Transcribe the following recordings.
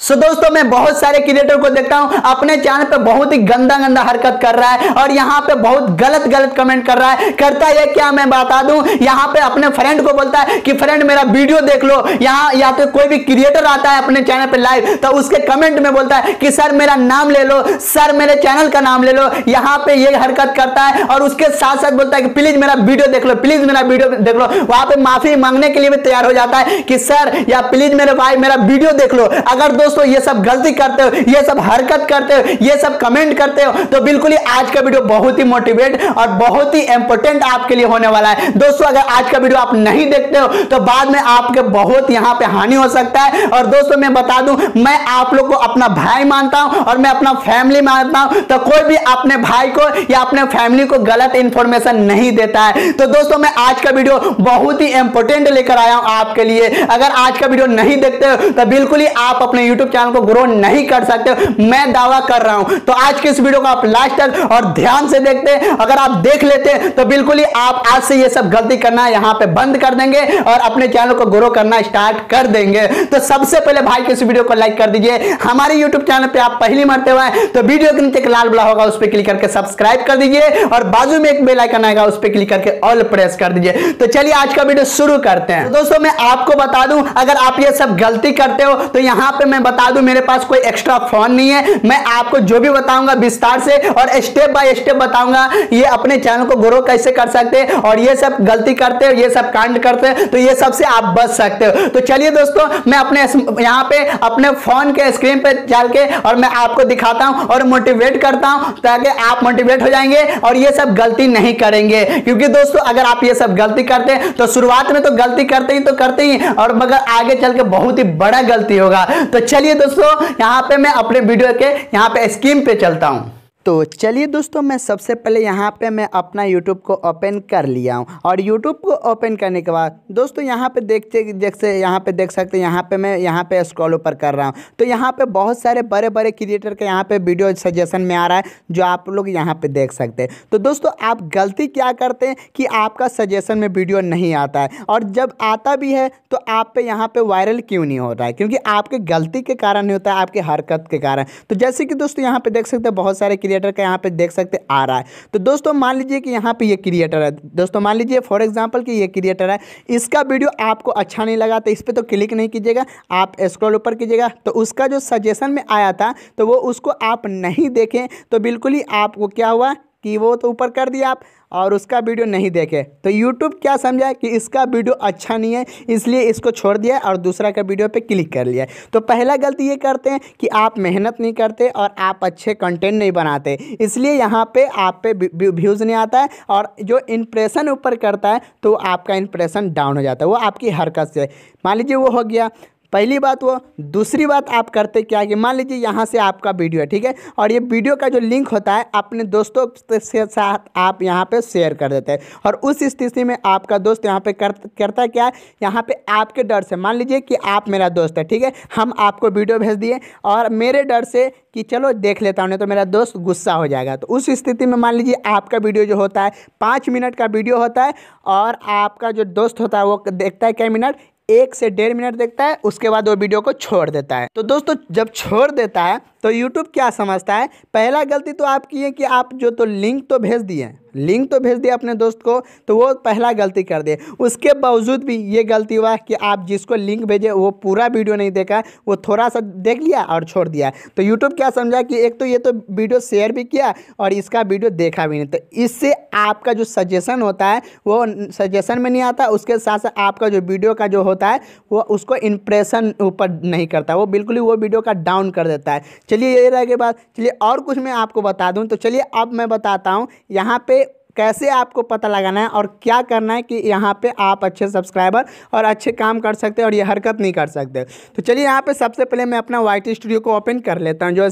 सो दोस्तों, मैं बहुत सारे क्रिएटर को देखता हूँ। अपने चैनल पे बहुत ही गंदा गंदा हरकत कर रहा है और यहाँ पे बहुत गलत गलत कमेंट कर रहा है। करता है क्या मैं बता दूँ? यहाँ पे अपने फ्रेंड को बोलता है कि फ्रेंड मेरा वीडियो देख लो। यहाँ या तो कोई भी क्रिएटर आता है अपने चैनल पे लाइव तो उसके कमेंट में बोलता है कि सर मेरा नाम ले लो। सर मेरे चैनल का नाम ले लो। यहाँ पे ये हरकत करता है और उसके साथ साथ बोलता है कि प्लीज़ मेरा वीडियो देख लो। प्लीज़ मेरा वीडियो देख लो। वहाँ पे माफ़ी मांगने के लिए भी तैयार हो जाता है कि सर या प्लीज़ मेरे भाई, मेरा वीडियो देख लो। अगर दोस्तों, ये सब गलती करते हो, ये सब हरकत करते हो, ये सब कमेंट करते हो तो बिल्कुल ही आज का वीडियो बहुत ही मोटिवेट और बहुत ही इंपॉर्टेंट आपके लिए होने वाला है। दोस्तों, अगर आज का वीडियो आप नहीं देखते हो तो बाद में आपके बहुत यहाँ पे हानि हो सकता है। और दोस्तों, मैं बता दूँ, मैं आप लोग को अपना भाई मानता हूँ और मैं अपना फैमिली मानता हूँ तो कोई भी अपने भाई को या अपने फैमिली को गलत इंफॉर्मेशन नहीं देता है। तो दोस्तों, मैं आज का वीडियो बहुत ही इंपॉर्टेंट लेकर आया हूँ आपके लिए। अगर आज का वीडियो नहीं देखते हो तो बिल्कुल ही आप अपने यूट्यूब चैनल को ग्रो नहीं कर सकते, मैं दावा कर रहा हूँ। तो आज के इस वीडियो को आप लास्ट तक और ध्यान से देखते हैं। अगर आप देख लेते हैं तो बिल्कुल ही आप आज से ये सब गलती करना यहाँ पे बंद कर देंगे और अपने चैनल को ग्रो करना स्टार्ट कर देंगे। तो सबसे पहले भाई के इस वीडियो को लाइक कर दीजिए। हमारे यूट्यूब चैनल पे आप पहली मरते हुए तो वीडियो के नीचे एक लाल बड़ा होगा, उस पर क्लिक करके सब्सक्राइब कर दीजिए और बाजू में एक बेल आइकन आएगा, उस पर क्लिक करके ऑल प्रेस कर दीजिए। तो चलिए आज का वीडियो शुरू करते हैं। तो दोस्तों, मैं आपको बता दूँ, अगर आप ये सब गलती करते हो तो यहाँ पे मैं बता दूँ, मेरे पास कोई एक्स्ट्रा फ़ोन नहीं है। मैं आपको जो भी बताऊँगा विस्तार से और स्टेप बाय स्टेप बताऊँगा, ये अपने चैनल को ग्रो कैसे कर सकते हैं और ये सब गलती करते हो, ये सब कांड करते हैं तो ये सबसे आप बच सकते हो। तो चलिए दोस्तों, मैं अपने यहाँ पे अपने फ़ोन के स्क्रीन पे चल के और मैं आपको दिखाता हूँ और मोटिवेट करता हूँ ताकि आप मोटिवेट हो जाएँगे और ये सब गलती नहीं करेंगे। क्योंकि दोस्तों, अगर आप ये सब गलती करते हैं तो शुरुआत में तो गलती करते ही तो करते ही और मगर आगे चल के बहुत ही बड़ा गलती होगा। तो चलिए दोस्तों यहाँ पे मैं अपने वीडियो के यहाँ पे स्कीम पे चलता हूँ। तो चलिए दोस्तों मैं सबसे पहले यहाँ पे मैं अपना यूट्यूब को ओपन कर लिया हूँ और यूट्यूब को ओपन करने के बाद दोस्तों यहाँ पे देखते जैसे यहाँ पे देख सकते हैं यहाँ पे मैं यहाँ पे स्क्रॉल ऊपर कर रहा हूँ तो यहाँ पे बहुत सारे बड़े बड़े क्रिएटर के यहाँ पे वीडियो सजेशन में आ रहा है जो आप लोग यहाँ पर देख सकते हैं तो दोस्तों आप गलती क्या करते हैं कि आपका सजेशन में वीडियो नहीं आता है और जब आता भी है तो आप पे यहाँ पर वायरल क्यों नहीं हो रहा है क्योंकि आपके गलती के कारण नहीं होता है आपकी हरकत के कारण तो जैसे कि दोस्तों यहाँ पर देख सकते हैं बहुत सारे क्रिएटर का यहाँ पे देख सकते आ रहा है। तो दोस्तों, मान लीजिए कि यहाँ पे ये क्रिएटर है। दोस्तों, मान लीजिए फॉर एग्जांपल कि ये क्रिएटर है। इसका वीडियो आपको अच्छा नहीं लगा तो इस पर तो क्लिक नहीं कीजिएगा, आप स्क्रॉल ऊपर कीजिएगा। तो उसका जो सजेशन में आया था तो वो उसको आप नहीं देखें तो बिल्कुल ही आपको क्या हुआ? कि वो तो ऊपर कर दिया आप और उसका वीडियो नहीं देखे। तो यूट्यूब क्या समझा कि इसका वीडियो अच्छा नहीं है, इसलिए इसको छोड़ दिया और दूसरा का वीडियो पे क्लिक कर लिया। तो पहला गलती ये करते हैं कि आप मेहनत नहीं करते और आप अच्छे कंटेंट नहीं बनाते। इसलिए यहाँ पे आप पे व्यूज़ नहीं आता है और जो इंप्रेशन ऊपर करता है तो आपका इंप्रेशन डाउन हो जाता है। वो आपकी हरकत से। मान लीजिए वो हो गया। पहली बात वो दूसरी बात आप करते क्या कि मान लीजिए यहाँ से आपका वीडियो है ठीक है? और ये वीडियो का जो लिंक होता है अपने दोस्तों के साथ आप यहाँ पे शेयर कर देते हैं। और उस स्थिति में आपका दोस्त यहाँ पे कर, करता क्या है? यहाँ पे आपके डर से मान लीजिए कि आप मेरा दोस्त है ठीक है? हम आपको वीडियो भेज दिए और मेरे डर से कि चलो देख लेता हूँ तो मेरा दोस्त गुस्सा हो जाएगा। तो उस स्थिति में मान लीजिए आपका वीडियो जो होता है पाँच मिनट का वीडियो होता है और आपका जो दोस्त होता है वो देखता है क्या मिनट एक से डेढ़ मिनट देखता है, उसके बाद वो वीडियो को छोड़ देता है। तो दोस्तों, जब छोड़ देता है तो यूट्यूब क्या समझता है? पहला गलती तो आपकी है कि आप जो तो लिंक तो भेज दिए लिंक तो भेज दिया अपने दोस्त को तो वो पहला गलती कर दिए। उसके बावजूद भी ये गलती हुआ कि आप जिसको लिंक भेजे, वो पूरा वीडियो नहीं देखा, वो थोड़ा सा देख लिया और छोड़ दिया। तो यूट्यूब क्या समझा कि एक तो ये तो वीडियो शेयर भी किया और इसका वीडियो देखा भी नहीं। तो इससे आपका जो सजेशन होता है, वो सजेशन में नहीं आता, उसके साथ साथ आपका जो वीडियो का जो होता है, वो उसको इम्प्रेशन ऊपर नहीं करता। वो बिल्कुल ही वो वीडियो का डाउन कर देता है। चलिए ये रह के बाद चलिए और कुछ मैं आपको बता दूँ तो चलिए अब मैं बताता हूँ यहाँ पे कैसे आपको पता लगाना है और क्या करना है कि यहाँ पे आप अच्छे सब्सक्राइबर और अच्छे काम कर सकते हैं और ये हरकत नहीं कर सकते। तो चलिए यहाँ पे सबसे पहले मैं अपना वाईटी स्टूडियो को ओपन कर लेता हूँ, जो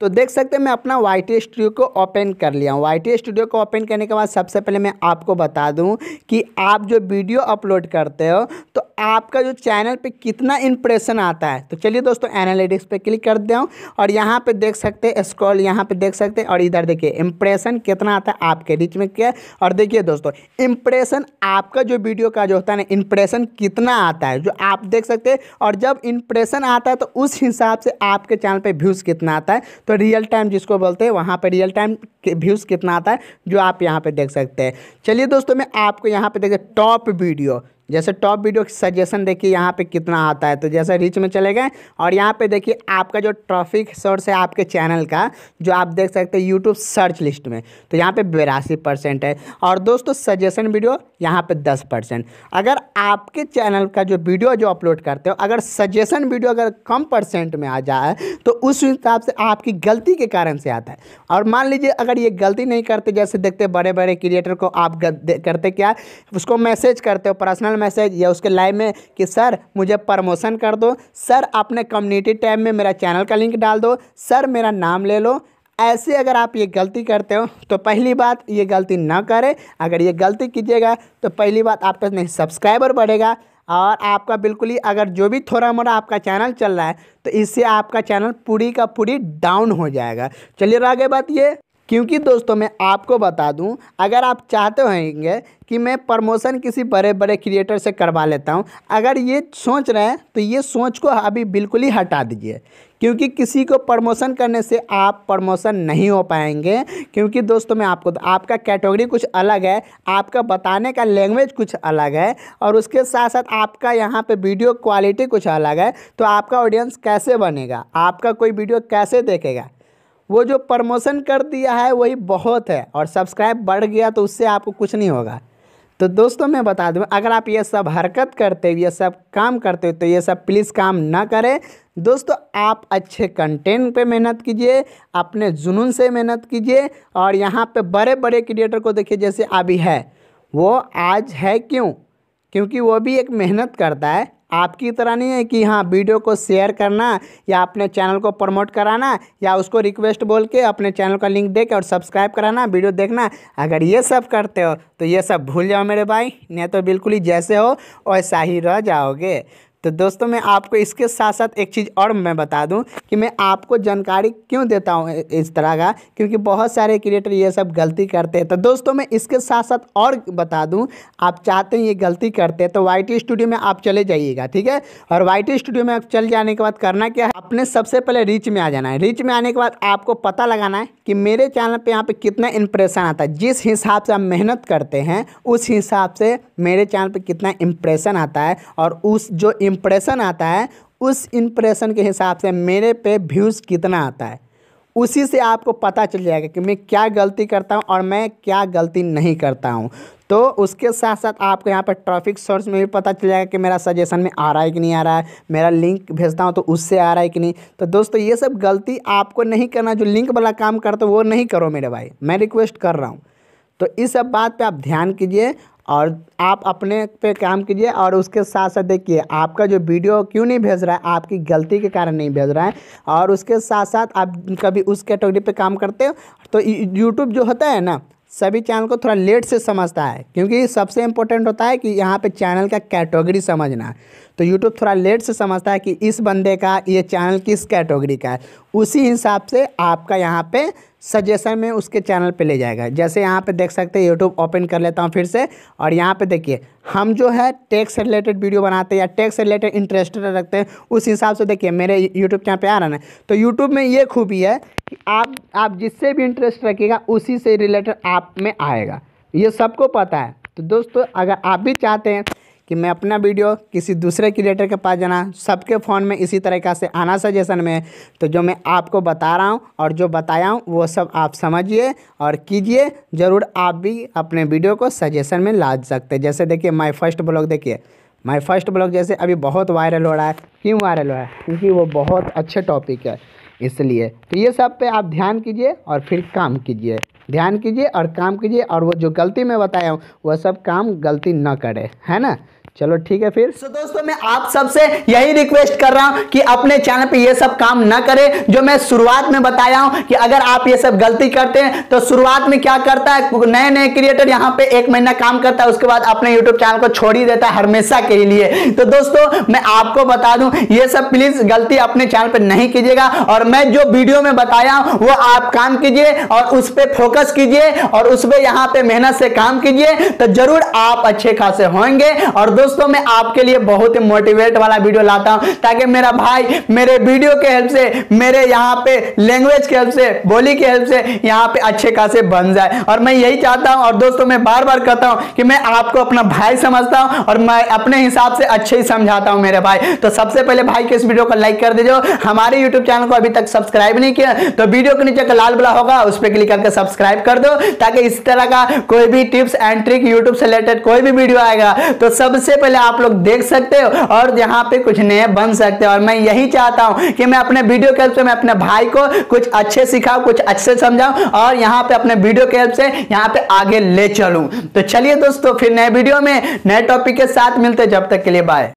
तो देख सकते हैं मैं अपना YT स्टूडियो को ओपन कर लिया हूँ। वाई स्टूडियो को ओपन करने के बाद सबसे पहले मैं आपको बता दूँ कि आप जो वीडियो अपलोड करते हो तो आपका जो चैनल पर कितना इंप्रेशन आता है। तो चलिए दोस्तों एनालिटिक्स पर क्लिक कर हूँ और यहाँ पर देख सकते हैं स्क्रॉल यहाँ पर देख सकते हैं और इधर देखिए इंप्रेशन कितना आता है आपके रीच में है। और देखिए दोस्तों इंप्रेशन आपका जो वीडियो का जो होता है ना इंप्रेशन कितना आता है, जो आप देख सकते हैं। और जब इंप्रेशन आता है तो उस हिसाब से आपके चैनल पर व्यूज़ कितना आता है। तो रियल टाइम जिसको बोलते हैं, वहाँ पर रियल टाइम व्यूज़ कितना आता है, जो आप यहाँ पर देख सकते हैं। चलिए दोस्तों, मैं आपको यहाँ पर देखिए टॉप वीडियो जैसे टॉप वीडियो सजेशन देखिए यहाँ पे कितना आता है तो जैसे रीच में चले गए और यहाँ पे देखिए आपका जो ट्रॉफिक सोर्स है आपके चैनल का, जो आप देख सकते हैं यूट्यूब सर्च लिस्ट में तो यहाँ पे बेरासी परसेंट है। और दोस्तों सजेशन वीडियो यहाँ पे दस परसेंट अगर आपके चैनल का जो वीडियो जो अपलोड करते हो, अगर सजेशन वीडियो अगर कम परसेंट में आ जाए तो उस हिसाब से आपकी गलती के कारण से आता है। और मान लीजिए अगर ये गलती नहीं करते, जैसे देखते बड़े बड़े क्रिएटर को आप करते क्या, उसको मैसेज करते हो पर्सनल पर्सनल मैसेज या उसके लाइव में कि, सर, मुझे प्रमोशन कर दो। सर, अपने कम्युनिटी टैब में मेरा चैनल का लिंक डाल दो। सर, मेरा नाम ले लो। ऐसे अगर आप ये गलती करते हो तो पहली बात ये गलती ना करें। अगर ये गलती कीजिएगा तो पहली बात आपका नहीं सब्सक्राइबर बढ़ेगा। और आपका बिल्कुल ही, अगर जो भी थोड़ा मोड़ा आपका चैनल चल रहा है तो इससे आपका चैनल पूरी का पूरी डाउन हो जाएगा। चलिए आगे बात ये क्योंकि दोस्तों मैं आपको बता दूँ, अगर आप चाहते होंगे कि मैं प्रमोशन किसी बड़े बड़े क्रिएटर से करवा लेता हूँ, अगर ये सोच रहे हैं तो ये सोच को अभी बिल्कुल ही हटा दीजिए। क्योंकि किसी को प्रमोशन करने से आप प्रमोशन नहीं हो पाएँगे। क्योंकि दोस्तों मैं आपको, आपका कैटेगरी कुछ अलग है, आपका बताने का लैंग्वेज कुछ अलग है, और उसके साथ साथ आपका यहाँ पे वीडियो क्वालिटी कुछ अलग है तो आपका ऑडियंस कैसे बनेगा? आपका कोई वीडियो कैसे देखेगा? वो जो प्रमोशन कर दिया है, वही बहुत है और सब्सक्राइब बढ़ गया तो उससे आपको कुछ नहीं होगा। तो दोस्तों, मैं बता दूँ, अगर आप ये सब हरकत करते हो ये सब काम करते हो तो ये सब प्लीज़ काम ना करें। दोस्तों, आप अच्छे कंटेंट पे मेहनत कीजिए, अपने जुनून से मेहनत कीजिए और यहाँ पे बड़े बड़े क्रिएटर को देखिए, जैसे अभी है, वो आज है क्यों? क्योंकि वो भी एक मेहनत करता है आपकी तरह नहीं है कि हाँ वीडियो को शेयर करना या अपने चैनल को प्रमोट कराना या उसको रिक्वेस्ट बोल के अपने चैनल का लिंक दे के और सब्सक्राइब कराना, वीडियो देखना। अगर ये सब करते हो तो ये सब भूल जाओ मेरे भाई, नहीं तो बिल्कुल ही जैसे हो वैसा ही रह जाओगे। तो दोस्तों, मैं आपको इसके साथ साथ एक चीज़ और मैं बता दूँ कि मैं आपको जानकारी क्यों देता हूँ इस तरह का, क्योंकि बहुत सारे क्रिएटर ये सब गलती करते हैं। तो दोस्तों, मैं इसके साथ साथ और बता दूँ, आप चाहते हैं ये गलती करते हैं तो YT स्टूडियो में आप चले जाइएगा, ठीक है? और YT स्टूडियो में चल जाने के बाद करना क्या है? अपने सबसे पहले रीच में आ जाना है। रीच में आने के बाद आपको पता लगाना है कि मेरे चैनल पर यहाँ पर कितना इंप्रेशन आता है। जिस हिसाब से आप मेहनत करते हैं, उस हिसाब से मेरे चैनल पर कितना इंप्रेशन आता है और उस जो इम्प्रेशन आता है, उस इम्प्रेशन के हिसाब से मेरे पे व्यूज़ कितना आता है। उसी से आपको पता चल जाएगा कि मैं क्या गलती करता हूँ और मैं क्या गलती नहीं करता हूँ। तो उसके साथ साथ आपको यहाँ पर ट्रैफ़िक सोर्स में भी पता चल जाएगा कि मेरा सजेशन में आ रहा है कि नहीं आ रहा है, मेरा लिंक भेजता हूँ तो उससे आ रहा है कि नहीं। तो दोस्तों, ये सब गलती आपको नहीं करना, जो लिंक वाला काम करते वो नहीं करो मेरे भाई। मैं रिक्वेस्ट कर रहा हूँ। तो इस सब बात पे आप ध्यान कीजिए और आप अपने पे काम कीजिए और उसके साथ साथ देखिए, आपका जो वीडियो क्यों नहीं भेज रहा है, आपकी गलती के कारण नहीं भेज रहा है और उसके साथ साथ आप कभी उस कैटेगरी पे काम करते हो तो यूट्यूब जो होता है ना, सभी चैनल को थोड़ा लेट से समझता है, क्योंकि सबसे इम्पोर्टेंट होता है कि यहाँ पे चैनल का कैटेगरी समझना तो यूट्यूब थोड़ा लेट से समझता है कि इस बंदे का, ये चैनल किस कैटेगरी का है, उसी हिसाब से आपका यहाँ पे सजेशन में उसके चैनल पे ले जाएगा। जैसे यहाँ पे देख सकते हैं यूट्यूब ओपन कर लेता हूँ फिर से, और यहाँ पे देखिए, हम जो है टैक्स से रिलेटेड वीडियो बनाते हैं या टैक्स से रिलेटेड इंटरेस्टेड रखते हैं, उस हिसाब से देखिए, मेरे यूट्यूब चैनल पे आ रहा है तो यूट्यूब में ये खूबी है कि आप आप जिससे भी इंटरेस्ट रखिएगा, उसी से रिलेटेड आप में आएगा। ये सबको पता है। तो दोस्तों, अगर आप भी चाहते हैं कि मैं अपना वीडियो किसी दूसरे क्रिएटर के पास जाना, सबके फ़ोन में इसी तरीक़ा से आना सजेशन में। तो जो मैं आपको बता रहा हूँ और जो बताया हूँ, वो सब आप समझिए और कीजिए। ज़रूर आप भी अपने वीडियो को सजेशन में ला सकते जैसे देखिए माई फ़र्स्ट ब्लॉग देखिए। माई फ़र्स्ट ब्लॉग जैसे अभी बहुत वायरल हो रहा है। क्यों वायरल हो रहा है? क्योंकि वो बहुत अच्छे टॉपिक है। इसलिए तो ये सब पे आप ध्यान कीजिए और फिर काम कीजिए। ध्यान कीजिए और काम कीजिए और वो जो गलती मैं बताया हूँ वह सब काम गलती ना करे, है ना? चलो ठीक है फिर। So, दोस्तों मैं आप सबसे यही रिक्वेस्ट कर रहा हूँ कि अपने चैनल पे ये सब काम ना करें। जो मैं शुरुआत में बताया हूँ कि अगर आप ये सब गलती करते हैं तो शुरुआत में क्या करता है? नए नए क्रिएटर यहाँ पे एक महीना काम करता है उसके बाद अपने यूट्यूब चैनल को छोड़ ही देता है हमेशा के लिए। तो दोस्तों मैं आपको बता दूँ ये सब प्लीज़ गलती अपने चैनल पर नहीं कीजिएगा। और मैं जो वीडियो में बताया हूँ वो आप काम कीजिए और उस पर फोकस कीजिए और उस पर यहाँ पे मेहनत से काम कीजिए तो ज़रूर आप अच्छे खासे होंगे। और दोस्तों, मैं आपके लिए बहुत ही मोटिवेट वाला वीडियो लाता हूँ, ताकि मेरा भाई मेरे वीडियो के हेल्प से, मेरे यहाँ पे लैंग्वेज के हेल्प से, बोली के हेल्प से यहाँ पे अच्छे खासे बन जाए। और मैं यही चाहता हूँ, और दोस्तों, मैं बार बार कहता हूँ कि मैं आपको अपना भाई समझता हूँ, और मैं अपने हिसाब से अच्छे ही समझाता हूँ मेरे भाई। तो सबसे पहले भाई के इस वीडियो को लाइक कर दीजिए। हमारे यूट्यूब चैनल को अभी तक सब्सक्राइब नहीं किया तो वीडियो के नीचे का लाल बला होगा, उस पर क्लिक करके सब्सक्राइब कर दो, ताकि इस तरह का कोई भी टिप्स एंड ट्रिक यूट्यूब से रिलेटेड कोई भी वीडियो आएगा। तो सबसे पहले आप लोग देख सकते हो और यहाँ पे कुछ नए बन सकते हो। और मैं यही चाहता हूँ कि मैं अपने वीडियो के हेल्प से मैं अपने भाई को कुछ अच्छे सिखाऊँ, कुछ अच्छे समझाऊँ और यहाँ पे अपने वीडियो के हेल्प से यहाँ पे आगे ले चलूँ। तो चलिए दोस्तों, फिर नए वीडियो में नए टॉपिक के साथ मिलते जब तक के लिए बाय